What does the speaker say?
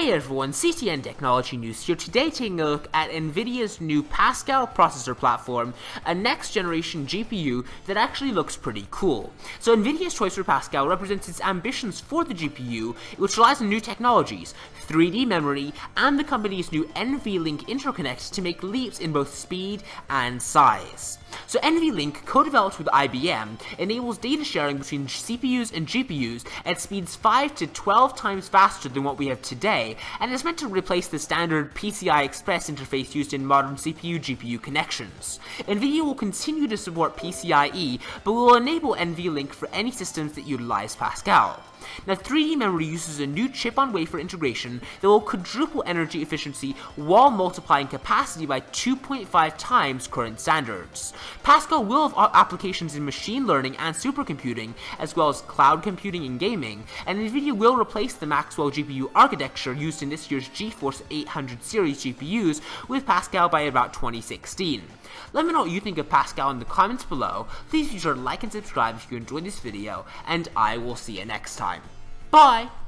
Hey everyone, CTN Technology News here today taking a look at NVIDIA's new Pascal processor platform, a next generation GPU that actually looks pretty cool. So NVIDIA's choice for Pascal represents its ambitions for the GPU, which relies on new technologies, 3D memory, and the company's new NVLink interconnect to make leaps in both speed and size. So NVLink, co-developed with IBM, enables data sharing between CPUs and GPUs at speeds 5 to 12 times faster than what we have today, and is meant to replace the standard PCI Express interface used in modern CPU-GPU connections. NVIDIA will continue to support PCIe, but will enable NVLink for any systems that utilize Pascal. Now 3D memory uses a new chip-on-wafer integration that will quadruple energy efficiency while multiplying capacity by 2.5 times current standards. Pascal will have applications in machine learning and supercomputing, as well as cloud computing and gaming, and NVIDIA will replace the Maxwell GPU architecture used in this year's GeForce 800 series GPUs with Pascal by about 2016. Let me know what you think of Pascal in the comments below, please be sure to like and subscribe if you enjoyed this video, and I will see you next time. Bye!